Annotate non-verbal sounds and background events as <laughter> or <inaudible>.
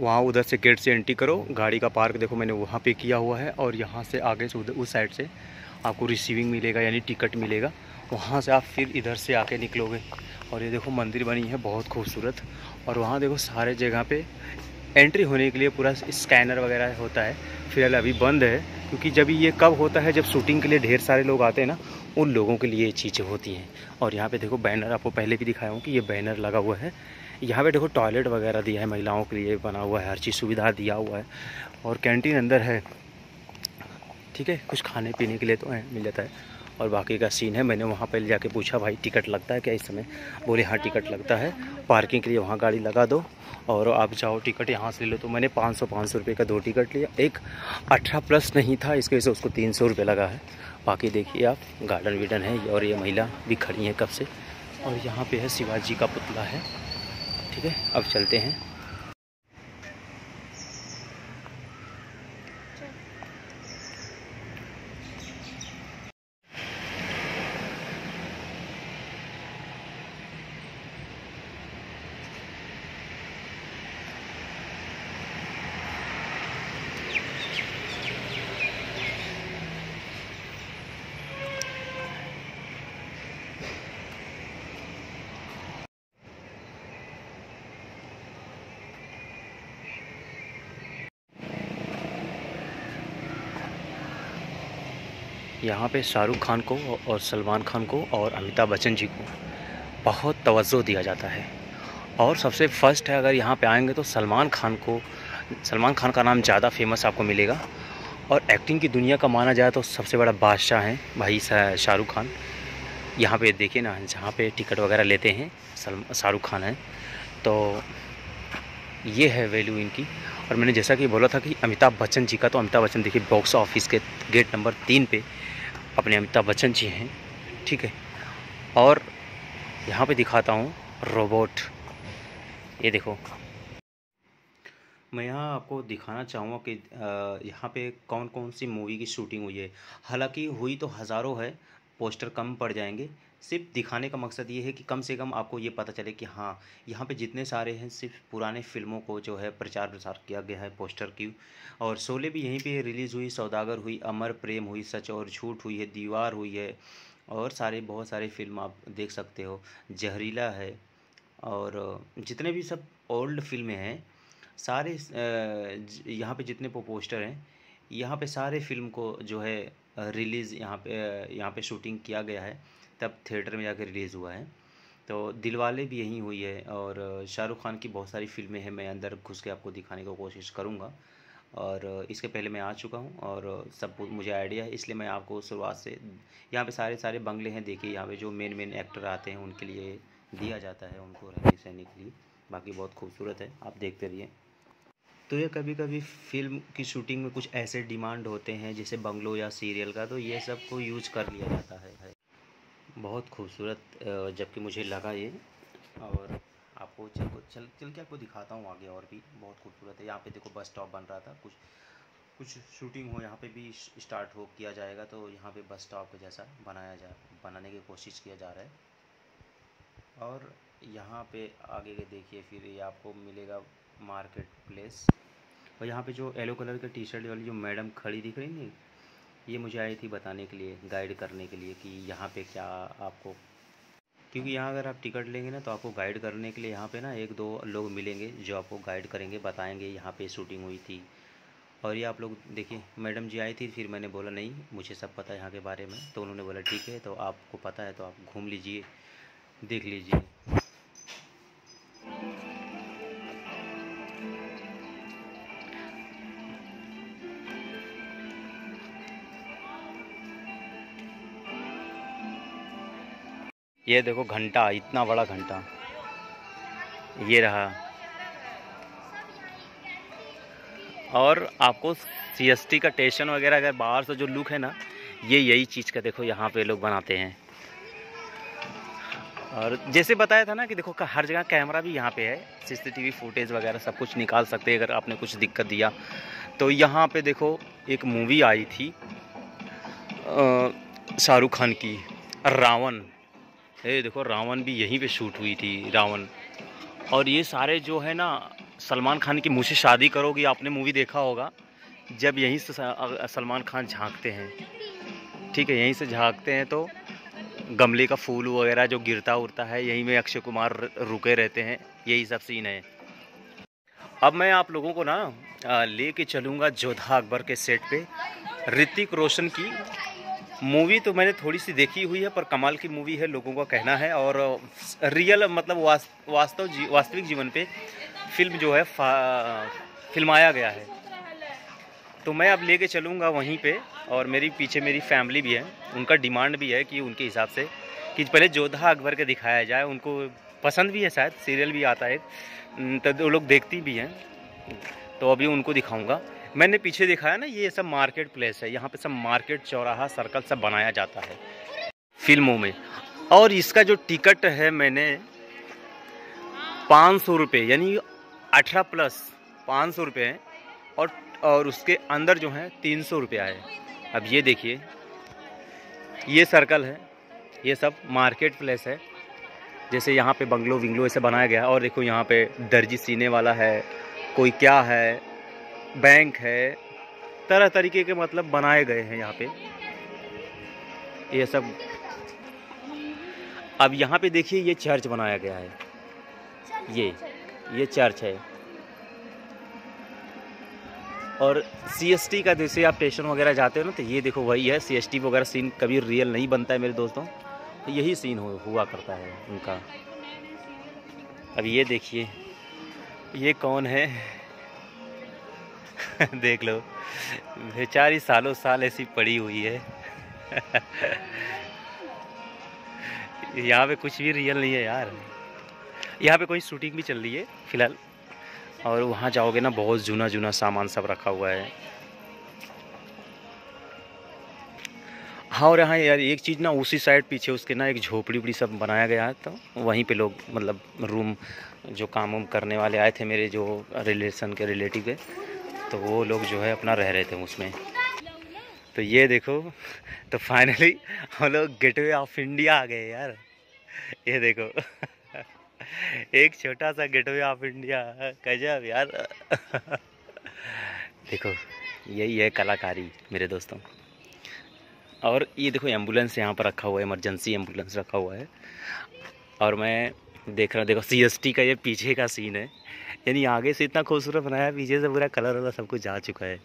वहाँ उधर से गेट से एंट्री करो। गाड़ी का पार्क देखो मैंने वहाँ पे किया हुआ है और यहाँ से आगे से उधर, उस साइड से आपको रिसीविंग मिलेगा, यानी टिकट मिलेगा। वहाँ से आप फिर इधर से आके निकलोगे और ये देखो मंदिर बनी है, बहुत खूबसूरत। और वहाँ देखो सारे जगह पे एंट्री होने के लिए पूरा स्कैनर वगैरह होता है। फ़िलहाल अभी बंद है, क्योंकि जब ये कब होता है, जब शूटिंग के लिए ढेर सारे लोग आते हैं ना, उन लोगों के लिए ये चीज़ें होती हैं। और यहाँ पे देखो बैनर, आपको पहले भी दिखाया हूँ कि ये बैनर लगा हुआ है। यहाँ पे देखो टॉयलेट वगैरह दिया है महिलाओं के लिए, बना हुआ है, हर चीज़ सुविधा दिया हुआ है। और कैंटीन अंदर है, ठीक है, कुछ खाने पीने के लिए तो है, मिल जाता है। और बाकी का सीन है, मैंने वहाँ पर जाके पूछा, भाई टिकट लगता है क्या इस समय? बोले हाँ टिकट लगता है। पार्किंग के लिए वहाँ गाड़ी लगा दो और आप जाओ टिकट यहाँ से ले लो। तो मैंने पाँच सौ पाँच सौ रुपये का दो टिकट लिया। एक अठारह प्लस नहीं था, इसकी वजह से उसको तीन सौ रुपये लगा है। बाकी देखिए आप गार्डन वीडन है और ये महिला भी खड़ी हैं कब से। और यहाँ पे है शिवाजी का पुतला है। ठीक है अब चलते हैं। यहाँ पे शाहरुख खान को और सलमान खान को और अमिताभ बच्चन जी को बहुत तवज्जो दिया जाता है। और सबसे फ़र्स्ट है, अगर यहाँ पे आएँगे तो सलमान खान को, सलमान खान का नाम ज़्यादा फ़ेमस आपको मिलेगा। और एक्टिंग की दुनिया का माना जाए तो सबसे बड़ा बादशाह हैं भाई शाहरुख खान। यहाँ पे देखिए ना, जहाँ पे टिकट वगैरह लेते हैं शाहरुख खान हैं। तो ये है वैल्यू इनकी। और मैंने जैसा कि बोला था कि अमिताभ बच्चन जी का तो अमिताभ बच्चन देखिए बॉक्स ऑफ़िस के गेट नंबर तीन पे अपने अमिताभ बच्चन जी हैं, ठीक है? और यहाँ पे दिखाता हूँ रोबोट ये देखो। मैं यहाँ आपको दिखाना चाहूँगा कि यहाँ पे कौन कौन सी मूवी की शूटिंग हुई है। हालाँकि हुई तो हज़ारों है पोस्टर कम पड़ जाएँगे सिर्फ़ दिखाने का मकसद ये है कि कम से कम आपको ये पता चले कि हाँ यहाँ पे जितने सारे हैं सिर्फ़ पुराने फ़िल्मों को जो है प्रचार प्रसार किया गया है पोस्टर की। और शोले भी यहीं पे रिलीज़ हुई, सौदागर हुई, अमर प्रेम हुई, सच और झूठ हुई है, दीवार हुई है और सारे, बहुत सारे फ़िल्म आप देख सकते हो। जहरीला है और जितने भी सब ओल्ड फ़िल्में हैं, सारे यहाँ पे जितने पोस्टर हैं, यहाँ पे सारे फ़िल्म को जो है रिलीज़ यहाँ पे यहाँ पे शूटिंग किया गया है। तब थिएटर में जाकर रिलीज़ हुआ है। तो दिलवाले भी यहीं हुई है और शाहरुख खान की बहुत सारी फ़िल्में हैं, मैं अंदर घुस के आपको दिखाने की कोशिश करूँगा। और इसके पहले मैं आ चुका हूँ और सब मुझे आइडिया है, इसलिए मैं आपको शुरुआत से, यहाँ पे सारे सारे बंगले हैं, देखिए, यहाँ पे जो मेन मेन एक्टर आते हैं, उनके लिए दिया जाता है उनको रहने सहने के लिए। बाकी बहुत खूबसूरत है, आप देखते रहिए। तो ये कभी कभी फ़िल्म की शूटिंग में कुछ ऐसे डिमांड होते हैं, जैसे बंगलो या सीरियल का तो ये सबको यूज़ कर लिया जाता है। बहुत खूबसूरत जबकि मुझे लगा ये। और आपको चल चल चल के आपको दिखाता हूँ आगे और भी, बहुत खूबसूरत है। यहाँ पे देखो बस स्टॉप बन रहा था। कुछ कुछ शूटिंग हो, यहाँ पे भी स्टार्ट हो, किया जाएगा तो यहाँ पे बस स्टॉप जैसा बनाया जा, बनाने की कोशिश किया जा रहा है। और यहाँ पे आगे के देखिए, फिर ये आपको मिलेगा मार्केट प्लेस और यहाँ पे जो येलो कलर का टी शर्ट वाली जो मैडम खड़ी दिख रही थी ये मुझे आई थी बताने के लिए गाइड करने के लिए कि यहाँ पे क्या आपको, क्योंकि यहाँ अगर आप टिकट लेंगे ना तो आपको गाइड करने के लिए यहाँ पे ना एक दो लोग मिलेंगे जो आपको गाइड करेंगे, बताएँगे यहाँ पे शूटिंग हुई थी। और ये आप लोग देखिए, मैडम जी आई थी, फिर मैंने बोला, नहीं, मुझे सब पता है यहाँ के बारे में। तो उन्होंने बोला, ठीक है तो आपको पता है तो आप घूम लीजिए, देख लीजिए। ये देखो घंटा, इतना बड़ा घंटा। ये रहा। और आपको सीएसटी का स्टेशन वगैरह अगर बाहर से जो लुक है ना, ये यही चीज़ का देखो यहाँ पे लोग बनाते हैं। और जैसे बताया था ना कि देखो हर जगह कैमरा भी यहाँ पे है सीसीटीवी फुटेज वगैरह सब कुछ निकाल सकते हैं अगर आपने कुछ दिक्कत दिया। तो यहाँ पे देखो एक मूवी आई थी शाहरुख खान की, रावण। ये देखो, रावण भी यहीं पे शूट हुई थी, रावण। और ये सारे जो है ना, सलमान खान की मुझसे शादी करोगी, आपने मूवी देखा होगा, जब यहीं से सलमान खान झांकते हैं। ठीक है, यहीं से झांकते हैं तो गमले का फूल वगैरह जो गिरता उड़ता है, यहीं में अक्षय कुमार रुके रहते हैं, यही सब सीन है। अब मैं आप लोगों को ना ले कर चलूँगा जोधा अकबर के सेट पे, ऋतिक रोशन की मूवी तो मैंने थोड़ी सी देखी हुई है पर कमाल की मूवी है लोगों का कहना है और रियल मतलब वास्तव जी, वास्तविक जीवन पे फ़िल्म जो है फिल्माया गया है। तो मैं अब लेके चलूँगा वहीं पे और मेरी पीछे मेरी फैमिली भी है उनका डिमांड भी है कि उनके हिसाब से कि पहले जोधा अकबर के दिखाया जाए उनको पसंद भी है शायद सीरियल भी आता है तो वो लोग देखती भी हैं तो अभी उनको दिखाऊँगा। मैंने पीछे दिखाया ना, ये सब मार्केट प्लेस है, यहाँ पे सब मार्केट चौराहा सर्कल सब बनाया जाता है फ़िल्मों में। और इसका जो टिकट है मैंने पाँच सौ रुपये, यानी अठारह प्लस पाँच सौ रुपये और और उसके अंदर जो है तीन सौ रुपया है। अब ये देखिए, ये सर्कल है, ये सब मार्केट प्लेस है। जैसे यहाँ पे बंगलो विंगलो ऐसे बनाया गया है और देखो यहाँ पे दर्जी सीने वाला है, कोई क्या है बैंक है तरह तरीके के मतलब बनाए गए हैं यहाँ पे। ये सब। अब यहाँ पे देखिए ये चर्च बनाया गया है। ये ये चर्च है। और सीएसटी का जैसे आप स्टेशन वगैरह जाते हो ना तो ये देखो वही है सीएसटी वगैरह सीन कभी रियल नहीं बनता है मेरे दोस्तों। तो यही सीन हो, हुआ करता है उनका। अब ये देखिए ये कौन है? <laughs> देख लो। बेचारी सालों साल ऐसी पड़ी हुई है। <laughs> यहाँ पे कुछ भी रियल नहीं है यार। यहाँ पे कोई शूटिंग भी चल रही है, फ़िलहाल। और वहाँ जाओगे ना, बहुत जूना जूना सामान सब रखा हुआ है। हाँ और यहाँ यार एक चीज़ ना, उसी साइड पीछे उसके ना एक झोपड़ी उपड़ी सब बनाया गया है तो वहीं पे लोग मतलब रूम जो काम उम करने वाले आए थे मेरे जो रिलेशन के रिलेटिव के तो वो लोग जो है अपना रह रहे थे उसमें। तो ये देखो तो फाइनली हम लोग गेटवे ऑफ़ इंडिया आ गए यार। ये देखो, एक छोटा सा गेटवे ऑफ़ इंडिया गजब यार। देखो, यही है कलाकारी मेरे दोस्तों। और ये देखो एंबुलेंस यहाँ पर रखा हुआ है इमरजेंसी एंबुलेंस रखा हुआ है। और मैं देख रहा हूँ, देखो सीएसटी का ये पीछे का सीन है। यानी आगे से इतना खूबसूरत बनाया, पीछे से पूरा कलर वाला सब कुछ जा चुका है।